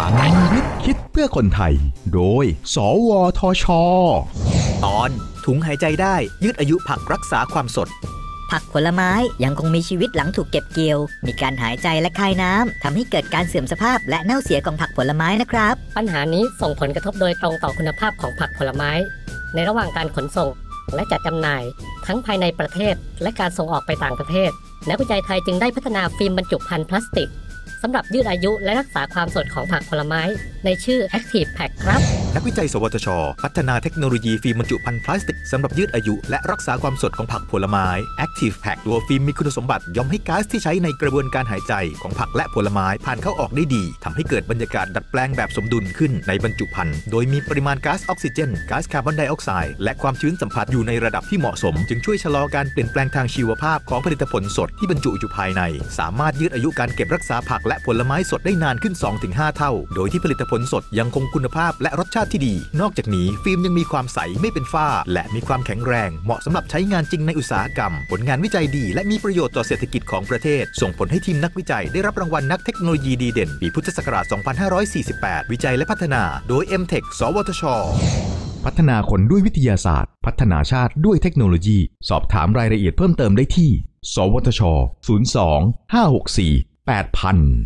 ลังวิทย์คิดเพื่อคนไทย โดย สวทช ตอนถุงหายใจได้ยืดอายุผักรักษาความสด ผักผลไม้ยังคงมีชีวิตหลังถูกเก็บเกี่ยว มีการหายใจและคายน้ำทำให้เกิดการเสื่อมสภาพและเน่าเสียของผักผลไม้นะครับ ปัญหานี้ส่งผลกระทบโดยตรงต่อคุณภาพของผักผลไม้ ในระหว่างการขนส่งและจัดจำหน่าย ทั้งภายในประเทศและการส่งออกไปต่างประเทศ นักวิจัยไทยจึงได้พัฒนาฟิล์มบรรจุภัณฑ์พลาสติก สำหรับยืดอายุและรักษาความสดของผักผลไม้ในชื่อ Active Pack ครับ นักวิจัย สวทช พัฒนาเทคโนโลยีฟิล์มบรรจุภัณฑ์พลาสติกสำหรับยืดอายุและรักษาความสดของผักผลไม้ Active Pack ตัวฟิล์มมีคุณสมบัติยอมให้ก๊าซที่ใช้ในกระบวนการหายใจของผักและผลไม้ผ่านเข้าออกได้ดีทำให้เกิดบรรยากาศดัดแปลงแบบสมดุลขึ้นในบรรจุภัณฑ์โดยมีปริมาณก๊าซออกซิเจนก๊าซคาร์บอนไดออกไซด์และความชื้นสัมพัทธ์อยู่ในระดับที่เหมาะสม จึงช่วยชะลอการเปลี่ยนแปลงทางชีวภาพของผลิตผลสดที่บรรจุอยู่ภายใน สามารถยืดอายุการเก็บรักษาผักและผลไม้สดได้นานขึ้น 2-5 เท่า โดยที่ผลิตผลสดยังคงคุณภาพและรสชาติที่ดี นอกจากนี้ฟิล์มยังมีความใสไม่เป็นฝ้า และมีความแข็งแรง เหมาะสำหรับใช้งานจริงในอุตสาหกรรม ผลงานวิจัยดี และมีประโยชน์ต่อเศรษฐกิจของประเทศ ส่งผลให้ทีมนักวิจัยได้รับรางวัลนักเทคโนโลยีดีเด่น ปีพุทธศักราช 2548 วิจัยและพัฒนา โดย MTech สวทช พัฒนาคนด้วยวิทยาศาสตร์ พัฒนาชาติด้วยเทคโนโลยี สอบถามรายละเอียดเพิ่มเติมได้ที่ สวทช 02 564 8000